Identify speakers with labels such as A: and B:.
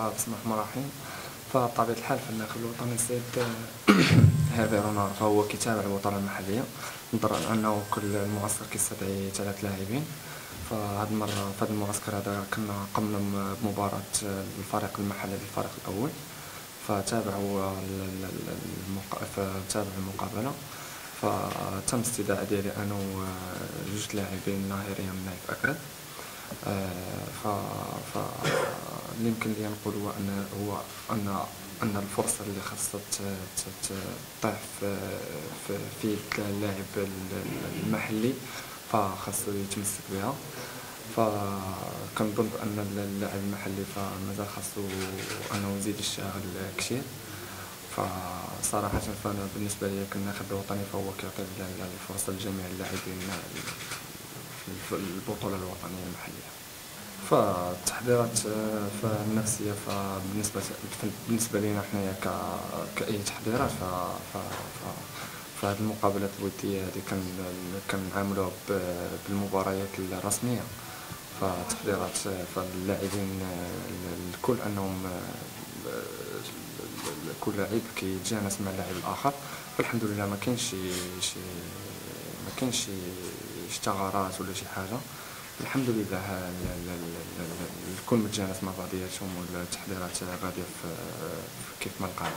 A: آه، بسم الله الرحمن الرحيم. فبطبيعة الحال في الناخب الوطني السيد هيرفي رونالدو فهو كيتابع البطولة المحلية نظرا أنه كل المعسكر كيستدعي ثلاث لاعبين. فهاد المرة في هاد المعسكر هذا كنا قمنا بمباراة الفريق المحلي للفريق الأول. فتابعوا المق... فتابعوا المقابلة. فتم استدعاء ديالي أنا وجوج لاعبين ناهيريا من لاعب أكرد ف... ف... يمكن لي نقول هو أن هو أن أن الفرصة اللي خاصها تطيح في في اللاعب المحلي فخاصو يتمسك بها. فكنظن بأن اللاعب المحلي فمازال خاصو انه يزيد يشتغل كثير. فصراحة فأنا بالنسبة لي كناخب الوطني فهو كيعطي الفرصة لجميع اللاعبين في البطولة الوطنية المحلية. فالتحضيرات النفسيه فبالنسبة بالنسبة لنا حنايا كأي تحضيرات ف ف هذه المقابلات الودية هذه كنعاملوها بالمباريات الرسمية. فتحضيرات فاللاعبين الكل أنهم كل لاعب كيتجانس مع اللاعب الآخر. فالحمد لله ما كاينش شي ما كاينش شي ثغرات ولا شي حاجة. الحمد لله الكل متجانس مع بعضياتهم والتحضيرات غادية كيف ما القاعده